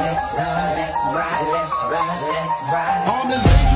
Let's ride, let's ride, let's ride, let's ride. on the.